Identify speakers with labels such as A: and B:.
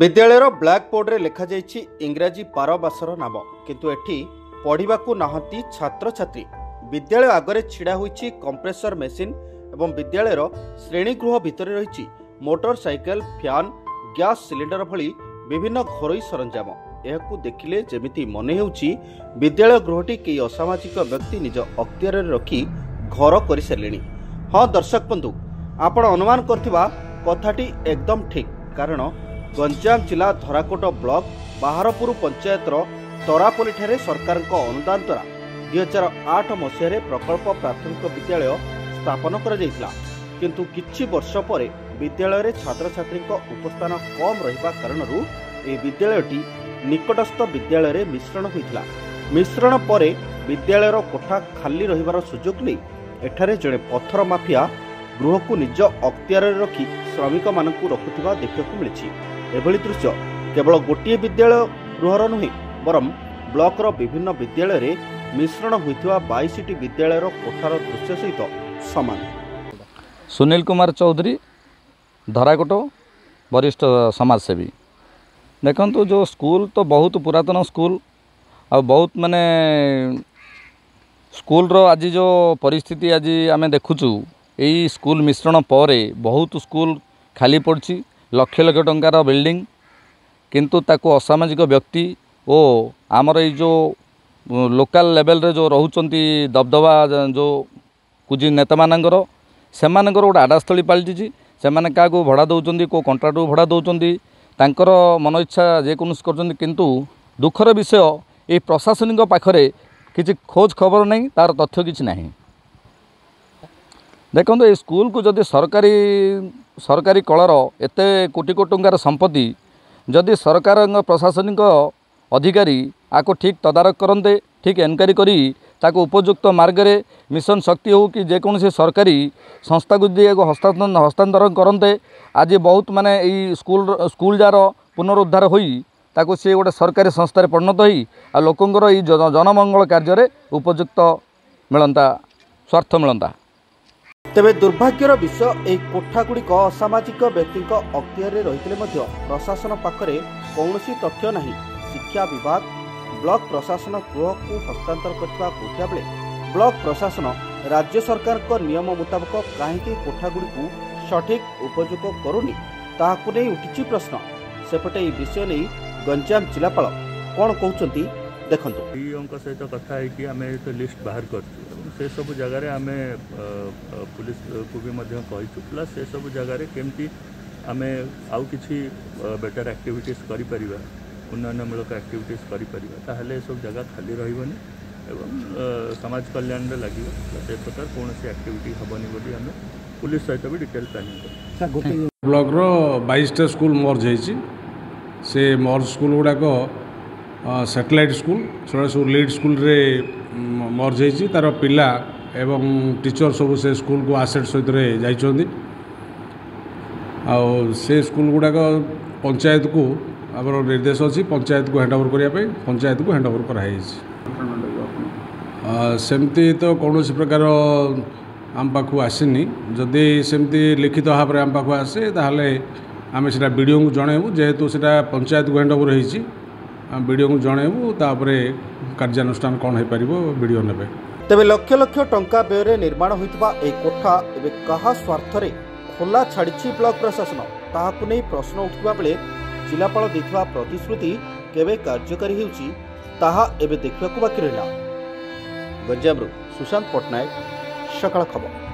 A: ବିଦ୍ୟାଳୟର ବ୍ଲାକ୍ ବୋର୍ଡରେ ଲେଖାଯାଇଛି ଇଂରାଜୀ ପାରବାସର ନାମ। କିନ୍ତୁ ଏଠି ପଢ଼ିବାକୁ ନାହାନ୍ତି ଛାତ୍ରଛାତ୍ରୀ। ବିଦ୍ୟାଳୟ ଆଗରେ ଛିଡ଼ା ହୋଇଛି କମ୍ପ୍ରେସର ମେସିନ୍ ଏବଂ ବିଦ୍ୟାଳୟର ଶ୍ରେଣୀଗୃହ ଭିତରେ ରହିଛି motorcycle fan gas cylinder ଭଳି ବିଭିନ୍ନ ଘରୋଇ ସରଞ୍ଜାମ। ଏହାକୁ ଦେଖିଲେ ଯେମିତି ମନେ ହେଉଛି ବିଦ୍ୟାଳୟ ଗୃହଟି କେହି ଅସାମାଜିକ ବ୍ୟକ୍ତି ନିଜ ଅକ୍ତିଆରରେ ରଖି ଘର କରିସାରିଲେଣି। ହଁ ଦର୍ଶକ ବନ୍ଧୁ ଆପଣ ଅନୁମାନ କରିଥିବା କଥାଟି ଏକଦମ ଠିକ୍। କାରଣ ଗଞ୍ଜାମ ଜିଲ୍ଲା ଧରାକୋଟ ବ୍ଲକ ବାହାରପୁର ପଞ୍ଚାୟତର ତରାପଲ୍ଲୀଠାରେ ସରକାରଙ୍କ ଅନୁଦାନ ଦ୍ୱାରା ଦୁଇହଜାର ଆଠ ମସିହାରେ ପ୍ରକଳ୍ପ ପ୍ରାଥମିକ ବିଦ୍ୟାଳୟ ସ୍ଥାପନ କରାଯାଇଥିଲା। କିନ୍ତୁ କିଛି ବର୍ଷ ପରେ ବିଦ୍ୟାଳୟରେ ଛାତ୍ରଛାତ୍ରୀଙ୍କ ଉପସ୍ଥାନ କମ୍ ରହିବା କାରଣରୁ ଏହି ବିଦ୍ୟାଳୟଟି ନିକଟସ୍ଥ ବିଦ୍ୟାଳୟରେ ମିଶ୍ରଣ ହୋଇଥିଲା। ମିଶ୍ରଣ ପରେ ବିଦ୍ୟାଳୟର କୋଠା ଖାଲି ରହିବାର ସୁଯୋଗ ନେଇ ଏଠାରେ ଜଣେ ପଥର ମାଫିଆ ଗୃହକୁ ନିଜ ଅକ୍ତିଆରରେ ରଖି ଶ୍ରମିକମାନଙ୍କୁ ରଖୁଥିବା ଦେଖିବାକୁ ମିଳିଛି। ଏଭଳି ଦୃଶ୍ୟ କେବଳ ଗୋଟିଏ ବିଦ୍ୟାଳୟ ଗୃହର ନୁହେଁ ବରଂ ବ୍ଲକର ବିଭିନ୍ନ ବିଦ୍ୟାଳୟରେ ମିଶ୍ରଣ ହୋଇଥିବା ବାଇଶଟି ବିଦ୍ୟାଳୟର କୋଠାର ଦୃଶ୍ୟ ସହିତ ସମାନ।
B: ସୁନୀଲ କୁମାର ଚୌଧୁରୀ ଧରାକୋଟ ବରିଷ୍ଠ ସମାଜସେବୀ। ଦେଖନ୍ତୁ ଯେଉଁ ସ୍କୁଲ ତ ବହୁତ ପୁରାତନ ସ୍କୁଲ ଆଉ ବହୁତ ମାନେ ସ୍କୁଲର ଆଜି ଯେଉଁ ପରିସ୍ଥିତି ଆଜି ଆମେ ଦେଖୁଛୁ ଏଇ ସ୍କୁଲ ମିଶ୍ରଣ ପରେ ବହୁତ ସ୍କୁଲ ଖାଲି ପଡ଼ିଛି ଲକ୍ଷ ଲକ୍ଷ ଟଙ୍କାର ବିଲ୍ଡିଂ କିନ୍ତୁ ତାକୁ ଅସାମାଜିକ ବ୍ୟକ୍ତି ଓ ଆମର ଏଇ ଯେଉଁ ଲୋକାଲ ଲେଭେଲରେ ଯେଉଁ ରହୁଛନ୍ତି ଦବଦବା ଯେଉଁ କୁଜି ନେତାମାନଙ୍କର ସେମାନଙ୍କର ଗୋଟେ ଆଡ଼ାସ୍ଥଳୀ ପାଲଟିଛି। ସେମାନେ କାହାକୁ ଭଡ଼ା ଦେଉଛନ୍ତି କେଉଁ କଣ୍ଟ୍ରାକ୍ଟକୁ ଭଡ଼ା ଦେଉଛନ୍ତି ତାଙ୍କର ମନ ଇଚ୍ଛା ଯେକୌଣସି କରୁଛନ୍ତି କିନ୍ତୁ ଦୁଃଖର ବିଷୟ ଏଇ ପ୍ରଶାସନିକ ପାଖରେ କିଛି ଖୋଜ ଖବର ନାହିଁ ତା'ର ତଥ୍ୟ କିଛି ନାହିଁ। ଦେଖନ୍ତୁ ଏଇ ସ୍କୁଲକୁ ଯଦି ସରକାରୀ ସରକାରୀ କଳର ଏତେ କୋଟି କୋଟି ଟଙ୍କାର ସମ୍ପତ୍ତି ଯଦି ସରକାରଙ୍କ ପ୍ରଶାସନିକ ଅଧିକାରୀ ଆକୁ ଠିକ୍ ତଦାରଖ କରନ୍ତେ ଠିକ୍ ଏନକ୍ୱାରି କରି ତାକୁ ଉପଯୁକ୍ତ ମାର୍ଗରେ ମିଶନ ଶକ୍ତି ହେଉ କି ଯେକୌଣସି ସରକାରୀ ସଂସ୍ଥାକୁ ଯଦି ଏହାକୁ ହସ୍ତାନ୍ତର କରନ୍ତେ ଆଜି ବହୁତ ମାନେ ଏଇ ସ୍କୁଲ ସ୍କୁଲ ଯାହାର ପୁନରୁଦ୍ଧାର ହୋଇ ତାକୁ ସିଏ ଗୋଟେ ସରକାରୀ ସଂସ୍ଥାରେ ପରିଣତ ହୋଇ ଆଉ ଲୋକଙ୍କର ଏଇ ଜନମଙ୍ଗଳ କାର୍ଯ୍ୟରେ ଉପଯୁକ୍ତ ମିଳନ୍ତା ସ୍ୱାର୍ଥ ମିଳନ୍ତା।
A: ତେବେ ଦୁର୍ଭାଗ୍ୟର ବିଷୟ ଏହି କୋଠାଗୁଡ଼ିକ ଅସାମାଜିକ ବ୍ୟକ୍ତିଙ୍କ ଅକ୍ତିଆରରେ ରହିଥିଲେ ମଧ୍ୟ ପ୍ରଶାସନ ପାଖରେ କୌଣସି ତଥ୍ୟ ନାହିଁ। ଶିକ୍ଷା ବିଭାଗ ବ୍ଲକ ପ୍ରଶାସନ ଗୃହକୁ ହସ୍ତାନ୍ତର କରିଥିବା କହୁଥିବା ବେଳେ ବ୍ଲକ ପ୍ରଶାସନ ରାଜ୍ୟ ସରକାରଙ୍କ ନିୟମ ମୁତାବକ କାହିଁକି କୋଠାଗୁଡ଼ିକୁ ସଠିକ୍ ଉପଯୋଗ କରୁନି ତାହାକୁ ନେଇ ଉଠିଛି ପ୍ରଶ୍ନ। ସେପଟେ ଏହି ବିଷୟ ନେଇ ଗଞ୍ଜାମ ଜିଲ୍ଲାପାଳ କ'ଣ କହୁଛନ୍ତି ଦେଖନ୍ତୁ।
C: ଡିଓଙ୍କ ସହିତ କଥା ହେଇକି ଆମେ ଏକ ଲିଷ୍ଟ ବାହାର କରିଛୁ। ଏବଂ ସେସବୁ ଜାଗାରେ ଆମେ ଅ, ଅ, ପୁଲିସକୁ ବି ମଧ୍ୟ କହିଛୁ ପ୍ଲସ୍ ସେସବୁ ଜାଗାରେ କେମିତି ଆମେ ଆଉ କିଛି ବେଟର୍ ଆକ୍ଟିଭିଟିସ୍ କରିପାରିବା ଉନ୍ନୟନମୂଳକ ଆକ୍ଟିଭିଟିସ୍ କରିପାରିବା ତାହେଲେ ଏସବୁ ଜାଗା ଖାଲି ରହିବନି ଏବଂ ଅ, ସମାଜ କଲ୍ୟାଣରେ ଲାଗିବ ପ୍ଲସ୍ ଏ ପ୍ରକାର କୌଣସି ଆକ୍ଟିଭିଟି ହେବନି ବୋଲି ଆମେ ପୁଲିସ ସହିତ ବି ଡିଟେଲ୍ ପ୍ଲାନିଂ କରିଛୁ
D: ବ୍ଲକର ବାଇଶଟା ସ୍କୁଲ ମର୍ଜ ହେଇଛି। ସେ ମର୍ଜ ସ୍କୁଲ ଗୁଡ଼ାକ ସାଟେଲାଇଟ୍ ସ୍କୁଲ ସେଗୁଡ଼ା ସବୁ ଲିଡ୍ ସ୍କୁଲରେ ମର୍ଜ ହେଇଛି ତା'ର ପିଲା ଏବଂ ଟିଚର ସବୁ ସେ ସ୍କୁଲକୁ ଆସେଟ୍ ସହିତରେ ଯାଇଛନ୍ତି ଆଉ ସେ ସ୍କୁଲ ଗୁଡ଼ାକ ପଞ୍ଚାୟତକୁ ଆମର ନିର୍ଦ୍ଦେଶ ଅଛି ପଞ୍ଚାୟତକୁ ହ୍ୟାଣ୍ଡ ଓଭର କରିବା ପାଇଁ ପଞ୍ଚାୟତକୁ ହ୍ୟାଣ୍ଡ ଓଭର କରାଯାଇଛି ଆ, ସେମିତି ତ କୌଣସି ପ୍ରକାର ଆମ ପାଖକୁ ଆସିନି। ଯଦି ସେମିତି ଲିଖିତ ଭାବରେ ଆମ ପାଖକୁ ଆସେ ତାହେଲେ ଆମେ ସେଇଟା ବିଡ଼ିଓଙ୍କୁ ଜଣାଇବୁ ଯେହେତୁ ସେଇଟା ପଞ୍ଚାୟତକୁ ହ୍ୟାଣ୍ଡ ଓଭର ହେଇଛି ଆମେ ବିଡ଼ିଓଙ୍କୁ ଜଣାଇବୁ ତାପରେ କାର୍ଯ୍ୟାନୁଷ୍ଠାନ କ'ଣ ହୋଇପାରିବ ବିଡ଼ିଓ ନେବେ।
A: ତେବେ ଲକ୍ଷ ଲକ୍ଷ ଟଙ୍କା ବ୍ୟୟରେ ନିର୍ମାଣ ହୋଇଥିବା ଏହି କୋଠା ଏବେ କାହା ସ୍ୱାର୍ଥରେ ଖୋଲା ଛାଡ଼ିଛି ବ୍ଲକ ପ୍ରଶାସନ? ତାହାକୁ ନେଇ ପ୍ରଶ୍ନ ଉଠୁଥିବା ବେଳେ ଜିଲ୍ଲାପାଳ ଦେଇଥିବା ପ୍ରତିଶ୍ରୁତି କେବେ କାର୍ଯ୍ୟକାରୀ ହେଉଛି ତାହା ଏବେ ଦେଖିବାକୁ ବାକି ରହିଲା। ଗଞ୍ଜାମରୁ ସୁଶାନ୍ତ ପଟ୍ଟନାୟକ ସକାଳ ଖବର।